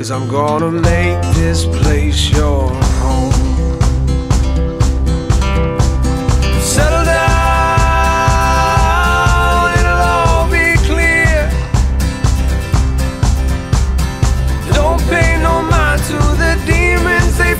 Cause I'm gonna make this place your home. Settle down, it'll all be clear. Don't pay no mind to the demons they